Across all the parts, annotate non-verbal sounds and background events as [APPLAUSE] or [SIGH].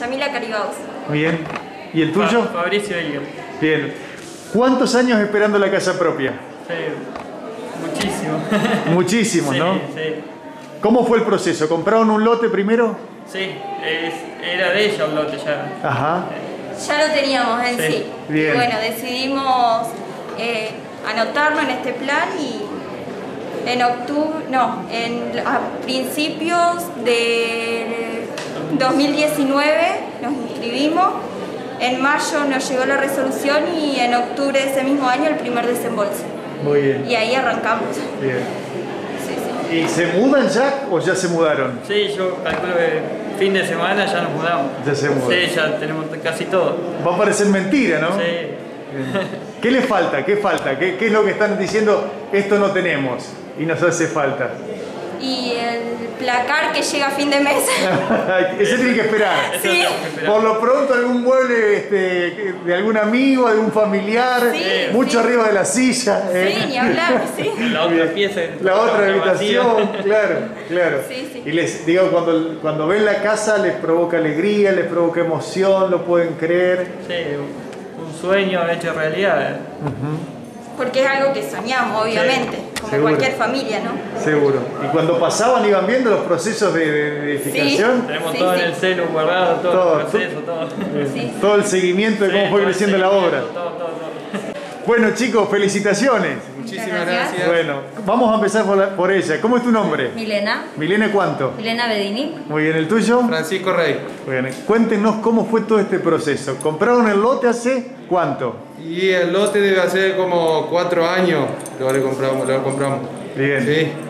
Yamila Caribaus. Muy bien. ¿Y el tuyo? Fa- Fabricio Elio. Bien. ¿Cuántos años esperando la casa propia? Sí, muchísimo. [LAUGHS] Muchísimos, sí, ¿no? Sí, ¿Cómo fue el proceso? ¿Compraron un lote primero? sí. es- era de ella un lote ya. Ajá. Ya lo teníamos en sí. Sí, bien. Y bueno, decidimos eh, anotarlo en este plan y en octubre, no, en, a principios de 2019 nos inscribimos. En mayo nos llegó la resolución y en octubre de ese mismo año el primer desembolso. Muy bien. Y ahí arrancamos. Bien. Sí, sí. ¿Y se mudan ya o ya se mudaron? Sí, yo calculo que fin de semana ya nos mudamos. Ya se mudan. Sí, ya tenemos casi todo. Va a parecer mentira, ¿no? Sí. ¿Qué le falta? ¿Qué falta? ¿Qué, qué es lo que están diciendo? Esto no tenemos y nos hace falta. Y el placar que llega a fin de mes. [LAUGHS] Ese tiene que esperar. Sí. Por lo pronto algún mueble este, de algún amigo, de algún familiar, Sí, mucho sí. arriba de la silla. ¿eh? Sí, ni hablar, [LAUGHS] sí. La otra pieza. La otra habitación, claro, claro. Sí, sí. Y les digo, cuando, cuando ven la casa les provoca alegría, les provoca emoción, lo pueden creer. Sí, un sueño hecho realidad. Porque es algo que soñamos, obviamente, como seguro. cualquier familia, ¿no? Seguro. Y cuando pasaban iban viendo los procesos de, de- edificación. Tenemos Sí, todo sí. en el celu guardado, todo, Todo, el proceso, todo. Sí. Todo el seguimiento de Sí, cómo fue creciendo la obra. Todo, todo, todo. Bueno chicos, felicitaciones. Muchísimas gracias. gracias. Bueno, vamos a empezar por, la- por ella. ¿Cómo es tu nombre? Milena, Milene, ¿cuánto? Milena Bedini. Muy bien, ¿el tuyo? Francisco Rey. Muy bien. Cuéntenos cómo fue todo este proceso. ¿Compraron el lote hace cuánto? Y el lote debe hacer como cuatro años lo le compramos. Lo compramos. Bien.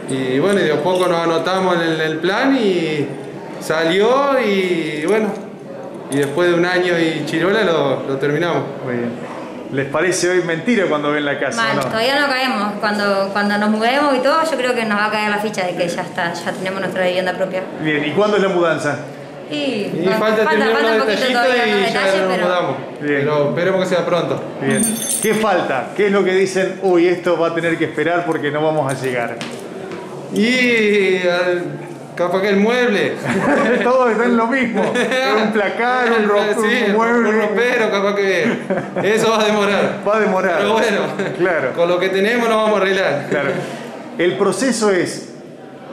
Sí. Y bueno, y de a poco nos anotamos en el, el plan y salió y bueno. Y después de un año y chirola lo, lo terminamos. Muy bien. ¿Les parece hoy mentira cuando ven la casa? Mal, o no? todavía no caemos. Cuando, cuando nos mudemos y todo, yo creo que nos va a caer la ficha de que ya está, ya tenemos nuestra vivienda propia. Bien, ¿y cuándo es la mudanza? Y, Y bueno, falta, terminar falta los un poquito detallitos todavía los y ya nos pero mudamos. Bien. Pero esperemos que sea pronto. Bien. ¿Qué falta? ¿Qué es lo que dicen? Uy, esto va a tener que esperar porque no vamos a llegar. Y al- capaz que el mueble. [LAUGHS] Todos están lo mismo. Un placar, un, ro- [LAUGHS] Sí, un mueble. un ropero, capaz que eso va a demorar. Va a demorar. Pero bueno, Claro. con lo que tenemos nos vamos a arreglar. Claro. El proceso es,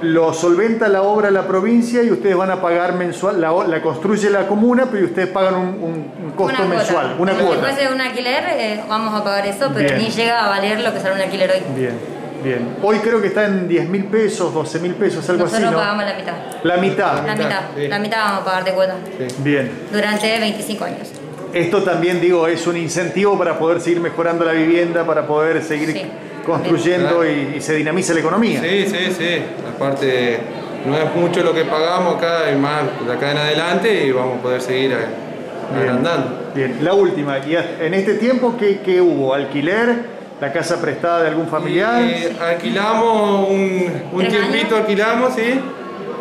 lo solventa la obra la provincia y ustedes van a pagar mensual, la, construye la comuna, pero ustedes pagan un, un- un costo una mensual, una cuota. fuese un alquiler, eh, vamos a pagar eso, pero Bien. ni llega a valer lo que sale un alquiler hoy. Bien, bien. Hoy creo que está en 10 mil pesos, 12 mil pesos, algo Nosotros así, ¿no? pagamos la mitad. La mitad. La mitad, mitad. sí. La mitad vamos a pagar de cuota. Bien. Durante 25 años. Esto también, digo, es un incentivo para poder seguir mejorando la vivienda, para poder seguir Sí. construyendo y, y se dinamiza la economía. Sí, sí, sí. Aparte, no es mucho lo que pagamos acá, y más de acá en adelante y vamos a poder seguir Bien. agrandando. Bien, la última. Y en este tiempo, ¿qué, qué hubo? ¿Alquiler? ¿La casa prestada de algún familiar? Y alquilamos un, un ¿Tres tiempito, años? alquilamos, sí.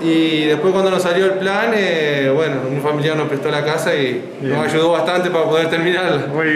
Y después cuando nos salió el plan, eh, bueno, un familiar nos prestó la casa y Bien. nos ayudó bastante para poder terminarla. Muy bien.